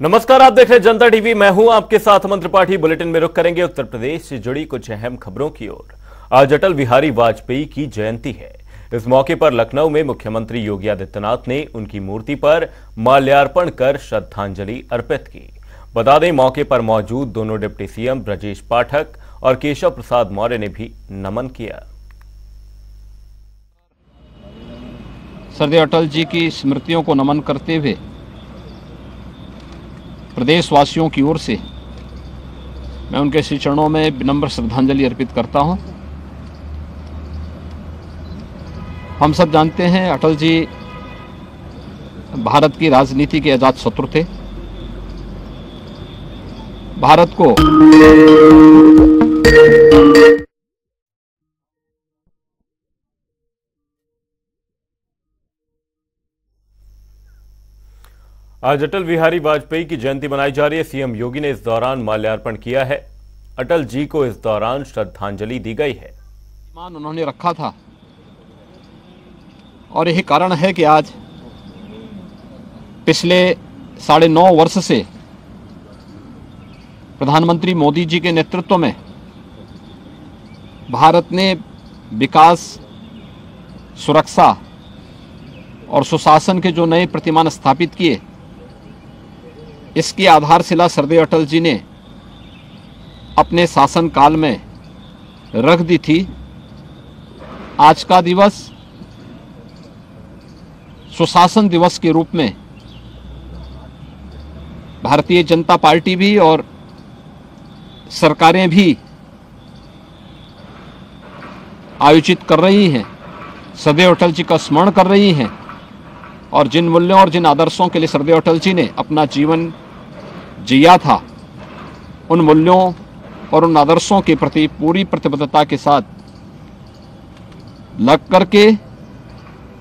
नमस्कार, आप देख रहे हैं जनता टीवी। मैं हूँ आपके साथ अमन त्रिपाठी बुलेटिन में रुख करेंगे उत्तर प्रदेश से जुड़ी कुछ अहम खबरों की ओर। आज अटल बिहारी वाजपेयी की जयंती है। इस मौके पर लखनऊ में मुख्यमंत्री योगी आदित्यनाथ ने उनकी मूर्ति पर माल्यार्पण कर श्रद्धांजलि अर्पित की। बता दें, मौके पर मौजूद दोनों डिप्टी सीएम ब्रजेश पाठक और केशव प्रसाद मौर्य ने भी नमन किया। सरदेव अटल जी की स्मृतियों को नमन करते हुए प्रदेशवासियों की ओर से मैं उनके श्री चरणों में विनम्र श्रद्धांजलि अर्पित करता हूँ। हम सब जानते हैं अटल जी भारत की राजनीति के आज़ाद शत्रु थे। भारत को आज अटल बिहारी वाजपेयी की जयंती मनाई जा रही है। सीएम योगी ने इस दौरान माल्यार्पण किया है। अटल जी को इस दौरान श्रद्धांजलि दी गई है। मान उन्होंने रखा था। और यही कारण है कि आज पिछले साढ़े नौ वर्ष से प्रधानमंत्री मोदी जी के नेतृत्व में भारत ने विकास, सुरक्षा और सुशासन के जो नए प्रतिमान स्थापित किए इसकी आधारशिला सरदेव अटल जी ने अपने शासन काल में रख दी थी। आज का दिवस सुशासन दिवस के रूप में भारतीय जनता पार्टी भी और सरकारें भी आयोजित कर रही हैं। सदैव अटल जी का स्मरण कर रही हैं। और जिन मूल्यों और जिन आदर्शों के लिए सरदेव अटल जी ने अपना जीवन जिया था, उन मूल्यों और उन आदर्शों के प्रति पूरी प्रतिबद्धता के साथ लग करके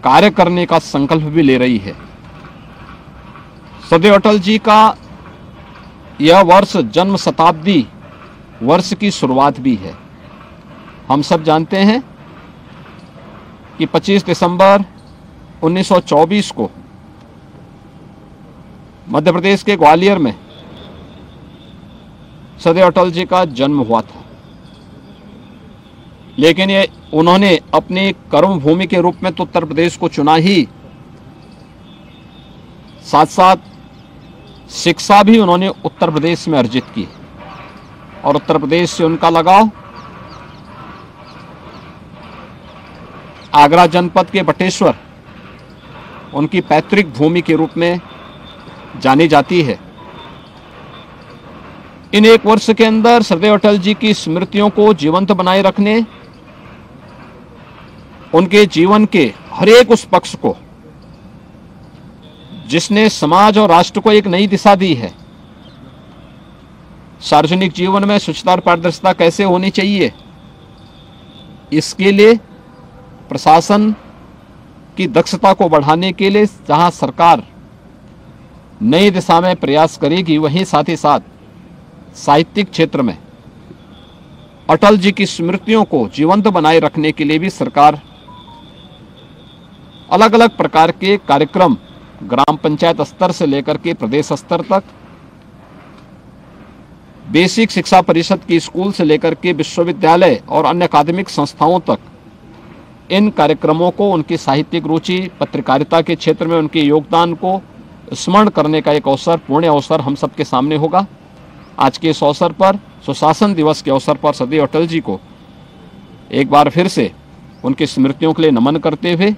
कार्य करने का संकल्प भी ले रही है। सदैव अटल जी का यह वर्ष जन्म शताब्दी वर्ष की शुरुआत भी है। हम सब जानते हैं कि 25 दिसंबर 1924 को मध्य प्रदेश के ग्वालियर में सदैव अटल जी का जन्म हुआ था। लेकिन ये उन्होंने अपनी कर्म भूमि के रूप में तो उत्तर प्रदेश को चुना ही। साथ साथ शिक्षा भी उन्होंने उत्तर प्रदेश में अर्जित की। और उत्तर प्रदेश से उनका लगाव आगरा जनपद के बटेश्वर उनकी पैतृक भूमि के रूप में जानी जाती है। इन एक वर्ष के अंदर सरदेव अटल जी की स्मृतियों को जीवंत बनाए रखने, उनके जीवन के हर एक उस पक्ष को, जिसने समाज और राष्ट्र को एक नई दिशा दी है। सार्वजनिक जीवन में स्वच्छता और पारदर्शिता कैसे होनी चाहिए, इसके लिए प्रशासन की दक्षता को बढ़ाने के लिए जहाँ सरकार नई दिशा में प्रयास करेगी, वहीं साथ ही साथ साहित्यिक क्षेत्र में अटल जी की स्मृतियों को जीवंत बनाए रखने के लिए भी सरकार अलग अलग प्रकार के कार्यक्रम ग्राम पंचायत स्तर से लेकर के प्रदेश स्तर तक, बेसिक शिक्षा परिषद की स्कूल से लेकर के विश्वविद्यालय और अन्य अकादमिक संस्थाओं तक इन कार्यक्रमों को, उनकी साहित्यिक रुचि, पत्रकारिता के क्षेत्र में उनके योगदान को स्मरण करने का एक अवसर, पूर्ण अवसर हम सबके सामने होगा। आज के इस अवसर पर, सुशासन दिवस के अवसर पर सदैव अटल जी को एक बार फिर से उनकी स्मृतियों के लिए नमन करते हुए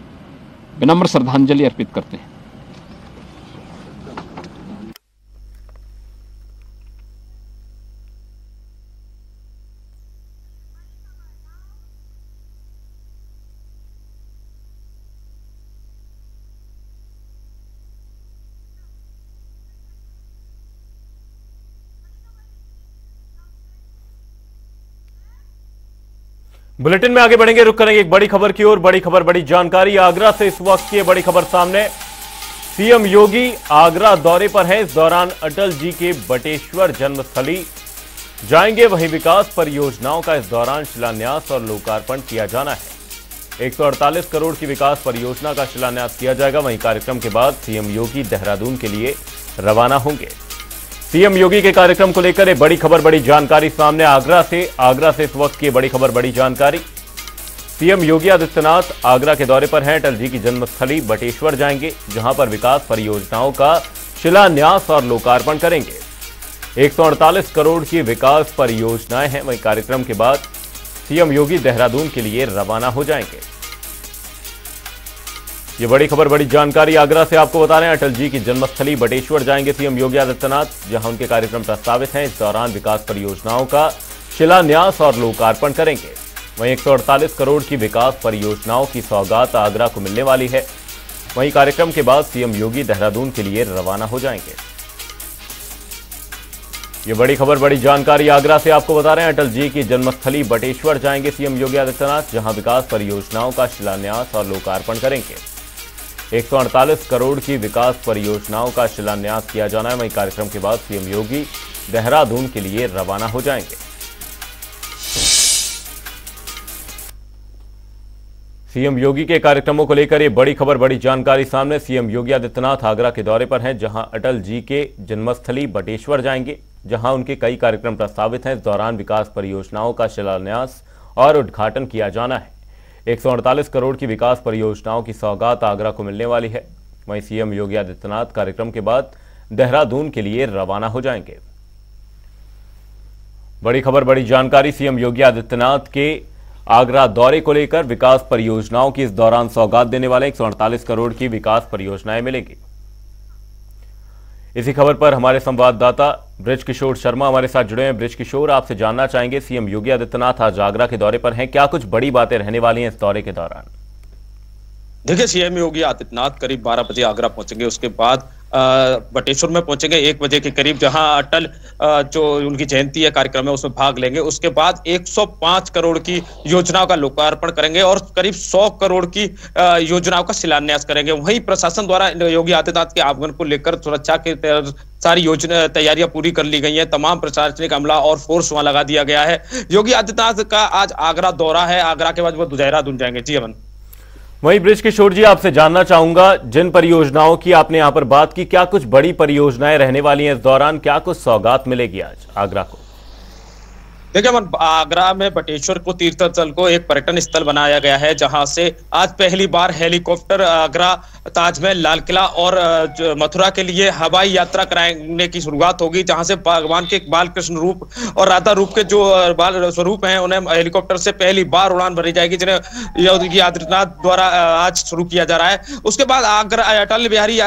विनम्र श्रद्धांजलि अर्पित करते हैं। बुलेटिन में आगे बढ़ेंगे, रुक करेंगे एक बड़ी खबर की ओर, बड़ी खबर, बड़ी जानकारी। आगरा से इस वक्त की बड़ी खबर सामने। सीएम योगी आगरा दौरे पर हैं। इस दौरान अटल जी के बटेश्वर जन्मस्थली जाएँगे। वहीं विकास परियोजनाओं का इस दौरान शिलान्यास और लोकार्पण किया जाना है। 148 करोड़ की विकास परियोजना का शिलान्यास किया जाएगा। वहीं कार्यक्रम के बाद सीएम योगी देहरादून के लिए रवाना होंगे। सीएम योगी के कार्यक्रम को लेकर बड़ी खबर, बड़ी जानकारी सामने आगरा से आगरा से इस वक्त की बड़ी खबर, बड़ी जानकारी। सीएम योगी आदित्यनाथ आगरा के दौरे पर हैं, अटल जी की जन्मस्थली बटेश्वर जाएँगे, जहाँ पर विकास परियोजनाओं का शिलान्यास और लोकार्पण करेंगे। 148 करोड़ की विकास परियोजनाएँ हैं, वहीं कार्यक्रम के बाद सीएम योगी देहरादून के लिए रवाना हो जाएँगे। ये बड़ी खबर, बड़ी जानकारी आगरा से आपको बता रहे हैं। अटल जी की जन्मस्थली बटेश्वर जाएँगे सीएम योगी आदित्यनाथ, जहाँ उनके कार्यक्रम प्रस्तावित हैं। इस दौरान विकास परियोजनाओं का शिलान्यास और लोकार्पण करेंगे। वहीं एक सौ अड़तालीस करोड़ की विकास परियोजनाओं की सौगात आगरा को मिलने वाली है। वहीं कार्यक्रम के बाद सीएम योगी देहरादून के लिए रवाना हो जाएँगे। ये बड़ी खबर, बड़ी जानकारी आगरा से आपको बता रहे हैं। अटल जी की जन्मस्थली बटेश्वर जाएँगे सीएम योगी आदित्यनाथ, जहाँ विकास परियोजनाओं का शिलान्यास और लोकार्पण करेंगे। 148 करोड़ की विकास परियोजनाओं का शिलान्यास किया जाना है। वहीं कार्यक्रम के बाद सीएम योगी देहरादून के लिए रवाना हो जाएँगे। सीएम योगी के कार्यक्रमों को लेकर ये बड़ी खबर, बड़ी जानकारी सामने। सीएम योगी आदित्यनाथ आगरा के दौरे पर हैं, जहाँ अटल जी के जन्मस्थली बटेश्वर जाएँगे, जहाँ उनके कई कार्यक्रम प्रस्तावित हैं। इस दौरान विकास परियोजनाओं का शिलान्यास और उद्घाटन किया जाना है। एक सौ अड़तालीस करोड़ की विकास परियोजनाओं की सौगात आगरा को मिलने वाली है। वहीं सीएम योगी आदित्यनाथ कार्यक्रम के बाद देहरादून के लिए रवाना हो जाएँगे। बड़ी खबर, बड़ी जानकारी। सीएम योगी आदित्यनाथ के आगरा दौरे को लेकर विकास परियोजनाओं की इस दौरान सौगात देने वाले एक सौ अड़तालीस करोड़ की विकास परियोजनाएँ मिलेंगी। इसी खबर पर हमारे संवाददाता ब्रिज किशोर शर्मा हमारे साथ जुड़े हैं। ब्रिज किशोर आपसे जानना चाहेंगे, सीएम योगी आदित्यनाथ आज आगरा के दौरे पर हैं। क्या कुछ बड़ी बातें रहने वाली हैं इस दौरे के दौरान? देखिए, सीएम योगी आदित्यनाथ करीब 12 बजे आगरा पहुँचेंगे। उसके बाद बटेश्वर में पहुँचेंगे एक बजे के करीब, जहाँ अटल जो उनकी जयंती है कार्यक्रम है उसमें भाग लेंगे। उसके बाद 105 करोड़ की योजनाओं का लोकार्पण करेंगे और करीब 100 करोड़ की योजनाओं का शिलान्यास करेंगे। वहीं प्रशासन द्वारा योगी आदित्यनाथ के आगमन को लेकर सुरक्षा के सारी योजना, तैयारियाँ पूरी कर ली गई हैं। तमाम प्रशासनिक अमला और फोर्स वहाँ लगा दिया गया है। योगी आदित्यनाथ का आज आगरा दौरा है। आगरा के बाद वो देहरादून जाएँगे। जी अमन। वहीं ब्रिज किशोर जी, आपसे जानना चाहूँगा, जिन परियोजनाओं की आपने यहाँ पर बात की, क्या कुछ बड़ी परियोजनाएँ रहने वाली हैं इस दौरान, क्या कुछ सौगात मिलेगी आज? आगरा को। देखिए मन आगरा में बटेश्वर को तीर्थ स्थल को एक पर्यटन स्थल बनाया गया है, जहाँ से आज पहली बार हेलीकॉप्टर आगरा, ताजमहल लाल किला और मथुरा के लिए हवाई यात्रा कराने की शुरुआत होगी, जहाँ से भगवान के बाल कृष्ण रूप और राधा रूप के जो बाल स्वरूप हैं, उन्हें हेलीकॉप्टर से पहली बार उड़ान भरी जाएगी, जिन्हें योगी आदित्यनाथ द्वारा आज शुरू किया जा रहा है। उसके बाद आगरा, अटल बिहारी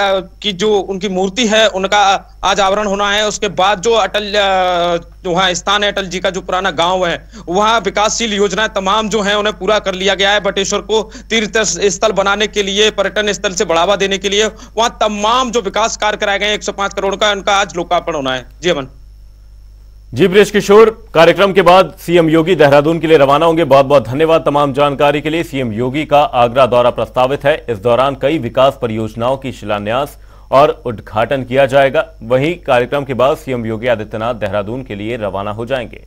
की जो उनकी मूर्ति है, उनका आज आवरण होना है, उसके बाद जो अटल वहाँ स्थान है, अटल जी का जो पुराना गाँव है। वहाँ विकासशील योजनाएँ तमाम जो है, उन्हें पूरा कर लिया गया है बटेश्वर को तीर्थ स्थल बनाने के लिए, पर्यटन स्थल से बढ़ावा देने के लिए। वहाँ तमाम जो विकास कार्य कराए गए एक करोड़ का, उनका आज लोकार्पण होना है। जी अमन। जी ब्रेश किशोर, कार्यक्रम के बाद सीएम योगी देहरादून के लिए रवाना होंगे। बहुत बहुत धन्यवाद तमाम जानकारी के लिए। सीएम योगी का आगरा दौरा प्रस्तावित है। इस दौरान कई विकास परियोजनाओं की शिलान्यास और उद्घाटन किया जाएगा। वहीं कार्यक्रम के बाद सीएम योगी आदित्यनाथ देहरादून के लिए रवाना हो जाएँगे।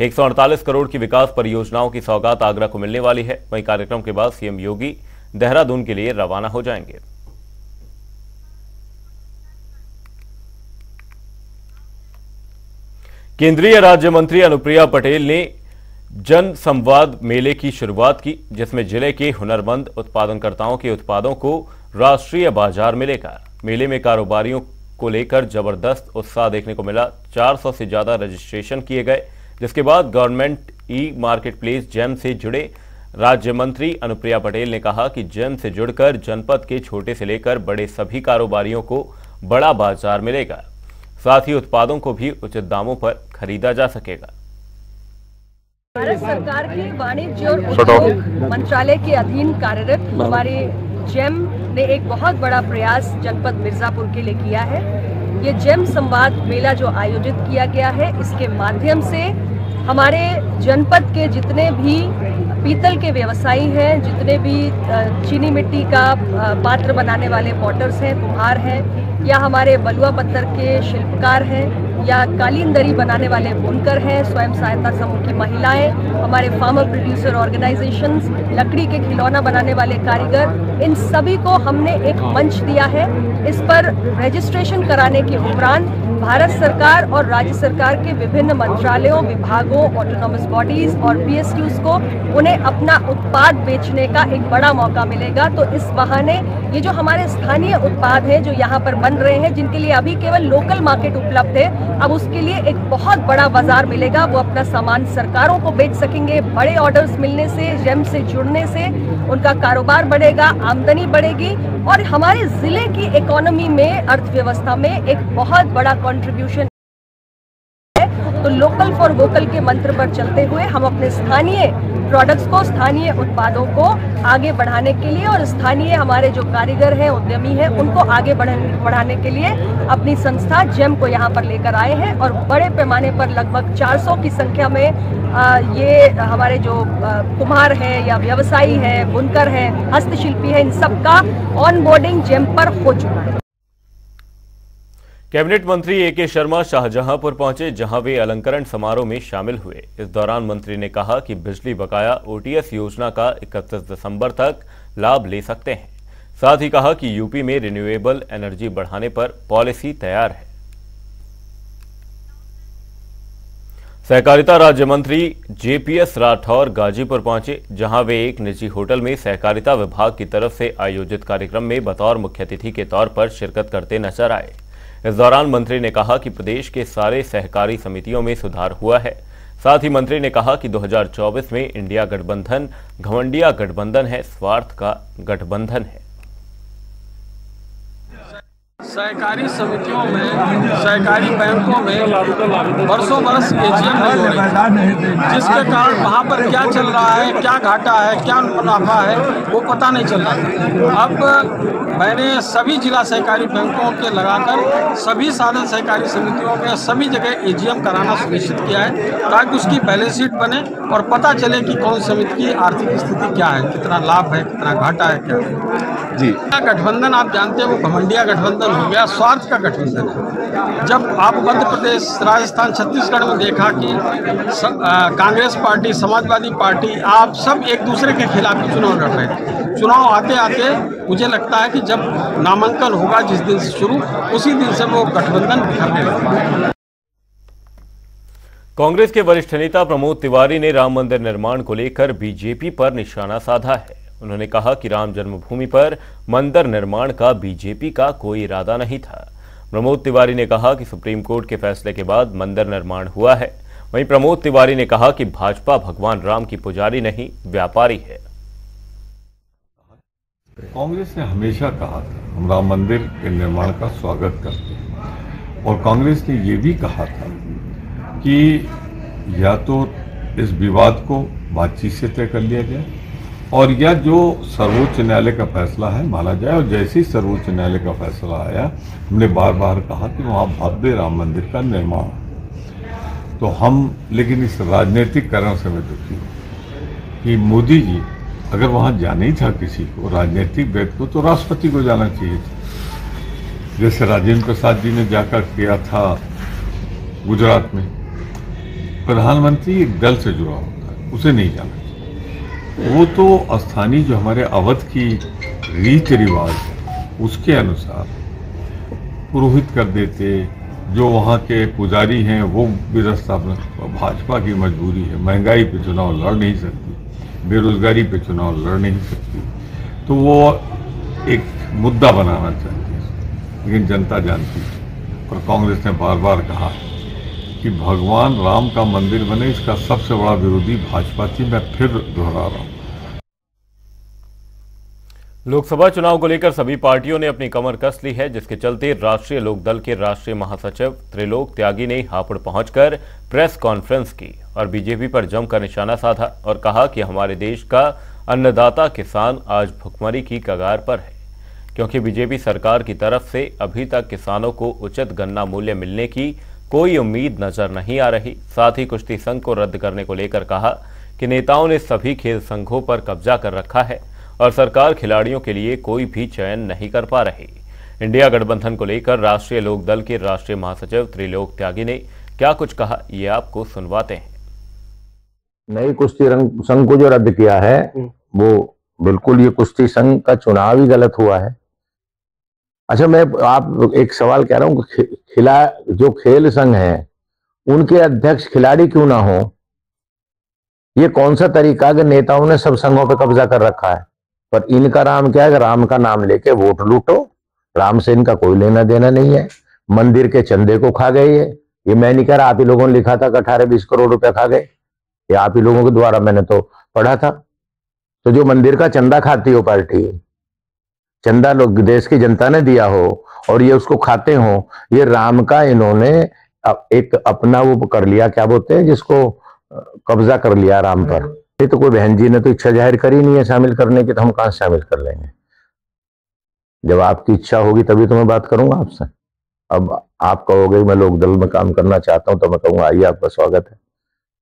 एक सौ अड़तालीस करोड़ की विकास परियोजनाओं की सौगात आगरा को मिलने वाली है। वहीं कार्यक्रम के बाद सीएम योगी देहरादून के लिए रवाना हो जाएँगे। केंद्रीय राज्य मंत्री अनुप्रिया पटेल ने जन संवाद मेले की शुरुआत की, जिसमें ज़िले के हुनरमंद उत्पादनकर्ताओं के उत्पादों को राष्ट्रीय बाज़ार मिलेगा मेले में कारोबारियों को लेकर ज़बरदस्त उत्साह देखने को मिला। 400 से ज़्यादा रजिस्ट्रेशन किए गए। जिसके बाद government e market place GeM से जुड़े राज्य मंत्री अनुप्रिया पटेल ने कहा कि जेम से जुड़कर जनपद के छोटे से लेकर बड़े सभी कारोबारियों को बड़ा बाज़ार मिलेगा। साथ ही उत्पादों को भी उचित दामों पर खरीदा जा सकेगा। भारत सरकार के वाणिज्य और उद्योग मंत्रालय के अधीन कार्यरत हमारे जेम ने एक बहुत बड़ा प्रयास जनपद मिर्जापुर के लिए किया है। ये जैम संवाद मेला जो आयोजित किया गया है, इसके माध्यम से हमारे जनपद के जितने भी पीतल के व्यवसायी हैं, जितने भी चीनी मिट्टी का पात्र बनाने वाले पॉटर्स हैं, कुम्हार हैं, या हमारे बलुआ पत्थर के शिल्पकार हैं या कालीन दरी बनाने वाले बुनकर हैं, स्वयं सहायता समूह की महिलाएँ, हमारे फार्मर प्रोड्यूसर ऑर्गेनाइजेशन लकड़ी के खिलौना बनाने वाले कारीगर, इन सभी को हमने एक मंच दिया है। इस पर रजिस्ट्रेशन कराने के उपरांत भारत सरकार और राज्य सरकार के विभिन्न मंत्रालयों, विभागों ऑटोनॉमस बॉडीज और पीएसयूज को उन्हें अपना उत्पाद बेचने का एक बड़ा मौका मिलेगा। तो इस बहाने ये जो हमारे स्थानीय उत्पाद हैं, जो यहाँ पर बन रहे हैं, जिनके लिए अभी केवल लोकल मार्केट उपलब्ध है, अब उसके लिए एक बहुत बड़ा बाज़ार मिलेगा। वो अपना सामान सरकारों को बेच सकेंगे। बड़े ऑर्डर्स मिलने से जेम से जुड़ने से उनका कारोबार बढ़ेगा, आमदनी बढ़ेगी और हमारे ज़िले की इकोनॉमी में, अर्थव्यवस्था में एक बहुत बड़ा कंट्रीब्यूशन है। तो लोकल फॉर वोकल के मंत्र पर चलते हुए हम अपने स्थानीय प्रोडक्ट्स को, स्थानीय उत्पादों को आगे बढ़ाने के लिए और स्थानीय हमारे जो कारीगर हैं, उद्यमी हैं, उनको आगे बढ़ाने के लिए अपनी संस्था जेम को यहाँ पर लेकर आए हैं और बड़े पैमाने पर लगभग 400 की संख्या में ये हमारे जो कुम्हार हैं या व्यवसायी हैं, बुनकर हैं, हस्तशिल्पी हैं, इन सबका ऑन बोर्डिंग जेम पर हो चुका है। कैबिनेट मंत्री ए के शर्मा शाहजहांपुर पहुँचे, जहाँ वे अलंकरण समारोह में शामिल हुए। इस दौरान मंत्री ने कहा कि बिजली बकाया ओटीएस योजना का 31 दिसंबर तक लाभ ले सकते हैं। साथ ही कहा कि यूपी में रिन्यूएबल एनर्जी बढ़ाने पर पॉलिसी तैयार है। सहकारिता राज्य मंत्री जेपीएस राठौर गाजीपुर पहुँचे, जहाँ वे एक निजी होटल में सहकारिता विभाग की तरफ़ से आयोजित कार्यक्रम में बतौर मुख्य अतिथि के तौर पर शिरकत करते नज़र आए। इस दौरान मंत्री ने कहा कि प्रदेश के सारे सहकारी समितियों में सुधार हुआ है। साथ ही मंत्री ने कहा कि 2024 में इंडिया गठबंधन घवंडिया गठबंधन है, स्वार्थ का गठबंधन है। सहकारी समितियों में, सहकारी बैंकों में वर्षों वर्ष एजीएम नहीं हो रही। जिसके कारण वहाँ पर क्या चल रहा है, क्या घाटा है, क्या मुनाफा है, वो पता नहीं चल रहा। अब मैंने सभी जिला सहकारी बैंकों के लगाकर सभी साधन सहकारी समितियों में सभी जगह एजीएम कराना सुनिश्चित किया है, ताकि उसकी बैलेंस शीट बने और पता चले कि कौन समिति की आर्थिक स्थिति क्या है, कितना लाभ है, कितना घाटा है, क्या जी। गठबंधन आप जानते हैं वो घमंडिया गठबंधन हो गया स्वार्थ का गठबंधन है। जब आप मध्य प्रदेश राजस्थान छत्तीसगढ़ में देखा कि कांग्रेस पार्टी समाजवादी पार्टी आप सब एक दूसरे के खिलाफ चुनाव लड़ रहे थे चुनाव आते आते मुझे लगता है कि जब नामांकन होगा जिस दिन से शुरू उसी दिन से वो गठबंधन बिखरने लगता कांग्रेस के वरिष्ठ नेता प्रमोद तिवारी ने राम मंदिर निर्माण को लेकर बीजेपी पर निशाना साधा है। उन्होंने कहा कि राम जन्मभूमि पर मंदिर निर्माण का बीजेपी का कोई इरादा नहीं था। प्रमोद तिवारी ने कहा कि सुप्रीम कोर्ट के फैसले के बाद मंदिर निर्माण हुआ है। वहीं प्रमोद तिवारी ने कहा कि भाजपा भगवान राम की पुजारी नहीं, व्यापारी है। कांग्रेस ने हमेशा कहा था, हम राम मंदिर के निर्माण का स्वागत करते हैं। और कांग्रेस ने यह भी कहा था कि या तो इस विवाद को बातचीत से तय कर लिया जाए और यह जो सर्वोच्च न्यायालय का फैसला है, माना जाए, और जैसे ही सर्वोच्च न्यायालय का फैसला आया, हमने बार बार कहा कि वहाँ भव्य राम मंदिर का निर्माण तो हम, लेकिन इस राजनीतिक कारण से मैं दुखी हूँ कि मोदी जी, अगर वहाँ जाना ही था किसी को, राजनीतिक व्यक्ति को तो राष्ट्रपति को जाना चाहिए था। जैसे राजेंद्र प्रसाद जी ने जाकर किया था गुजरात में, प्रधानमंत्री एक दल से जुड़ा होता है, उसे नहीं जाना वो तो स्थानीय जो हमारे अवध की रीत रिवाज है, उसके अनुसार पुरोहित कर देते, जो वहाँ के पुजारी हैं, वो व्यवस्था भाजपा की मजबूरी है, महँगाई पे चुनाव लड़ नहीं सकती, बेरोजगारी पे चुनाव लड़ नहीं सकती। तो वो एक मुद्दा बनाना चाहती है, लेकिन जनता जानती है और कांग्रेस ने बार बार कहा कि भगवान राम का मंदिर बने, इसका सबसे बड़ा विरोधी भाजपा थी। मैं फिर दोहरा रहा हूँ। लोकसभा चुनाव को लेकर सभी पार्टियों ने अपनी कमर कस ली है, जिसके चलते राष्ट्रीय लोकदल के राष्ट्रीय महासचिव त्रिलोक त्यागी ने हापुड़ पहुंचकर प्रेस कॉन्फ्रेंस की और बीजेपी पर जमकर निशाना साधा और कहा कि हमारे देश का अन्नदाता किसान आज भुखमरी की कगार पर है, क्योंकि बीजेपी सरकार की तरफ़ से अभी तक किसानों को उचित गन्ना मूल्य मिलने की कोई उम्मीद नज़र नहीं आ रही। साथ ही कुश्ती संघ को रद्द करने को लेकर कहा कि नेताओं ने सभी खेल संघों पर कब्जा कर रखा है और सरकार खिलाड़ियों के लिए कोई भी चयन नहीं कर पा रही। इंडिया गठबंधन को लेकर राष्ट्रीय लोकदल के राष्ट्रीय महासचिव त्रिलोक त्यागी ने क्या कुछ कहा ये आपको सुनवाते हैं। नई कुश्ती संघ को जो रद्द किया है वो बिल्कुल ये कुश्ती संघ का चुनाव ही गलत हुआ है। अच्छा मैं आप एक सवाल कह रहा हूँ खिला, जो खेल संघ है, उनके अध्यक्ष खिलाड़ी क्यों ना हो? ये कौन सा तरीका कि नेताओं ने सब संघों पर कब्जा कर रखा है? पर इनका राम क्या है राम का नाम लेके वोट लूटो। राम से इनका कोई लेना देना नहीं है। मंदिर के चंदे को खा गए ये। ये मैं नहीं कह रहा, आप ही लोगों ने लिखा था अठारह बीस करोड़ रुपया खा गए। ये आप ही लोगों के द्वारा मैंने तो पढ़ा था। तो जो मंदिर का चंदा खाती हो पार्टी चंदा लोग देश की जनता ने दिया हो और ये उसको खाते हो ये राम का इन्होंने एक अपना वो कर लिया क्या बोलते हैं जिसको कब्जा कर लिया राम पर। ये तो कोई बहन जी ने तो इच्छा ज़ाहिर करी नहीं है शामिल करने की तो हम कहा शामिल कर लेंगे? जब आपकी इच्छा होगी तभी तो मैं बात करूँगा आपसे। अब आप कहोगे मैं लोक दल में काम करना चाहता हूँ तो मैं कहूँगा आइए आपका स्वागत है।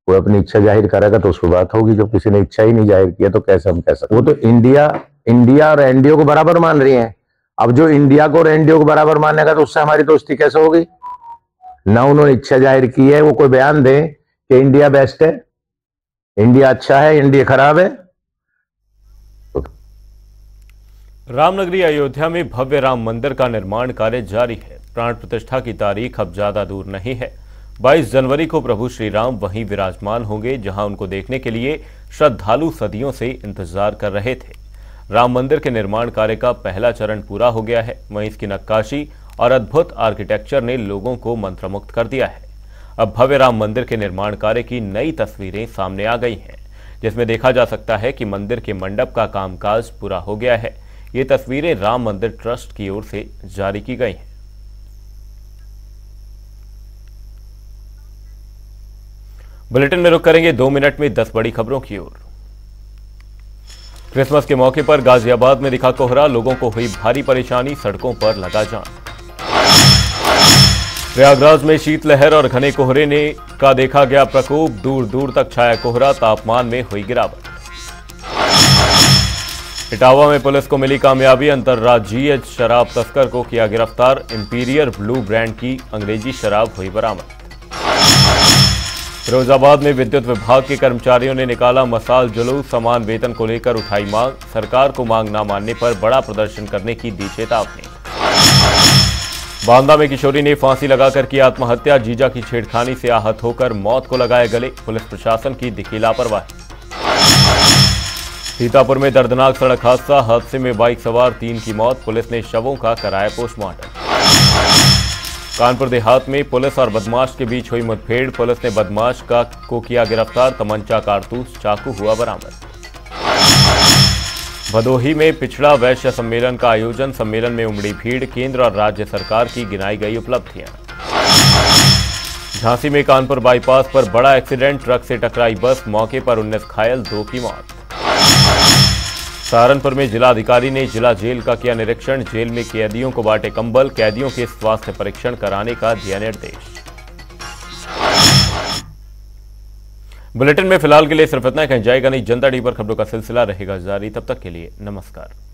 कोई अपनी इच्छा ज़ाहिर करेगा तो उस पर बात होगी जब किसी ने इच्छा ही नहीं ज़ाहिर किया तो कैसे हम कह सकते वो तो इंडिया इंडिया और एनडीओ को बराबर मान रही है। अब जो इंडिया को और एनडीओ को बराबर मानेगा तो उससे हमारी दोस्ती कैसे होगी? ना उन्होंने इच्छा ज़ाहिर की है, वो कोई बयान दे कि इंडिया बेस्ट है, इंडिया अच्छा है, इंडिया खराब है। रामनगरी अयोध्या में भव्य राम मंदिर का निर्माण कार्य जारी है। प्राण प्रतिष्ठा की तारीख अब ज़्यादा दूर नहीं है। 22 जनवरी को प्रभु श्री राम वहीं विराजमान होंगे, जहाँ उनको देखने के लिए श्रद्धालु सदियों से इंतज़ार कर रहे थे। राम मंदिर के निर्माण कार्य का पहला चरण पूरा हो गया है। वहीं इसकी नक्काशी और अद्भुत आर्किटेक्चर ने लोगों को मंत्रमुक्त कर दिया है। अब भव्य राम मंदिर के निर्माण कार्य की नई तस्वीरें सामने आ गई हैं, जिसमें देखा जा सकता है कि मंदिर के मंडप का कामकाज पूरा हो गया है। ये तस्वीरें राम मंदिर ट्रस्ट की ओर से जारी की गई हैं। बुलेटिन में रुक करेंगे दो मिनट में दस बड़ी खबरों की ओर। क्रिसमस के मौके पर गाजियाबाद में दिखा कोहरा, लोगों को हुई भारी परेशानी, सड़कों पर लगा जान प्रयागराज में शीतलहर और घने कोहरे ने का देखा गया प्रकोप दूर दूर तक छाया कोहरा, तापमान में हुई गिरावट। इटावा में पुलिस को मिली कामयाबी, अंतर्राज्यीय शराब तस्कर को किया गिरफ़्तार, इंपीरियर ब्लू ब्रांड की अंग्रेज़ी शराब हुई बरामद। फिरोजाबाद में विद्युत विभाग के कर्मचारियों ने निकाला मसाल जुलूस, समान वेतन को लेकर उठाई मांग। सरकार को मांग न मानने पर बड़ा प्रदर्शन करने की दी चेतावनी। बांदा में किशोरी ने फांसी लगाकर की आत्महत्या, जीजा की छेड़खानी से आहत होकर मौत को लगाए गले। पुलिस प्रशासन की दिखी लापरवाही। सीतापुर में दर्दनाक सड़क हादसा, हादसे में बाइक सवार, तीन की मौत। पुलिस ने शवों का कराया पोस्टमार्टम। कानपुर देहात में पुलिस और बदमाश के बीच हुई मुठभेड़। पुलिस ने बदमाश का को किया गिरफ़्तार। तमंचा कारतूस चाकू हुआ बरामद। भदोही में पिछड़ा वैश्य सम्मेलन का आयोजन। सम्मेलन में उमड़ी भीड़। केंद्र और राज्य सरकार की गिनाई गई उपलब्धियाँ। झांसी में कानपुर बाईपास पर बड़ा एक्सीडेंट। ट्रक से टकराई बस। मौके पर उन्नीस घायल, दो की मौत। सहारनपुर में जिलाधिकारी ने जिला जेल का किया निरीक्षण। जेल में कैदियों को बांटे कंबल, कैदियों के स्वास्थ्य परीक्षण कराने का दिया निर्देश। बुलेटिन में फ़िलहाल के लिए सिर्फ़ इतना कहीं जाएगा नहीं, जनता डी पर खबरों का सिलसिला रहेगा जारी। तब तक के लिए नमस्कार।